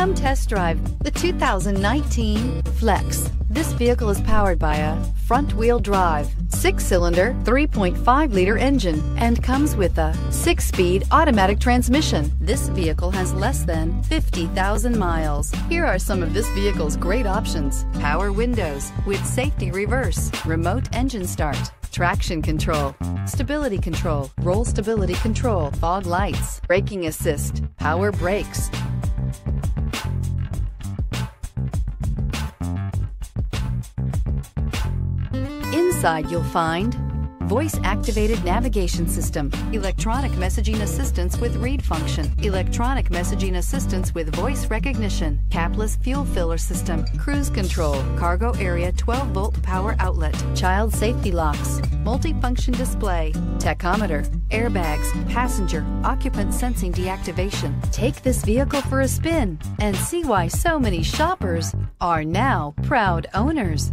Come test drive the 2019 Flex. This vehicle is powered by a front-wheel drive, six-cylinder, 3.5-liter engine, and comes with a six-speed automatic transmission. This vehicle has less than 50,000 miles. Here are some of this vehicle's great options. Power windows with safety reverse, remote engine start, traction control, stability control, roll stability control, fog lights, braking assist, power brakes, Inside you'll find. Voice-activated navigation system, electronic messaging assistance with read function, electronic messaging assistance with voice recognition, capless fuel filler system, cruise control, cargo area 12-volt power outlet, child safety locks, multifunction display, tachometer, airbags, passenger, occupant sensing deactivation. Take this vehicle for a spin and see why so many shoppers are now proud owners.